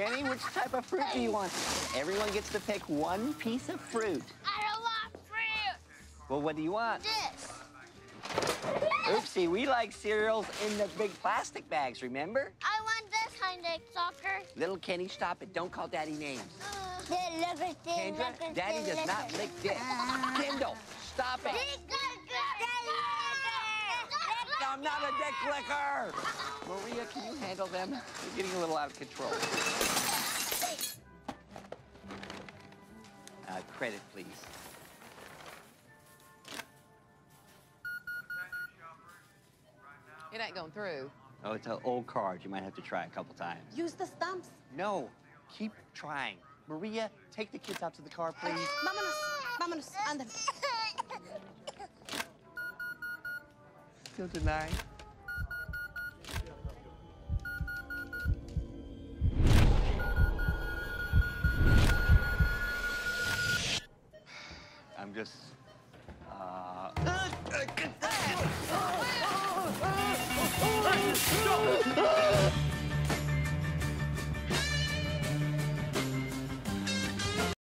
Kenny, which type of fruit do you want? Everyone gets to pick one piece of fruit. I don't want fruit. Well, what do you want? This. Oopsie, we like cereals in the big plastic bags, remember? I want this, Heimlich Soccer. Little Kenny, stop it. Don't call Daddy names. Kendra, Kendra, Daddy does not lick dick. Kendall, stop it. I'm not a dick licker. Maria, can you handle them? They're getting a little out of control. Uh, credit, please. It ain't going through. Oh, it's an old card. You might have to try a couple times. Use the stumps. No, keep trying. Maria, take the kids out to the car, please. Vámonos, vámonos, ándale. Still denying. I'm just. Uh...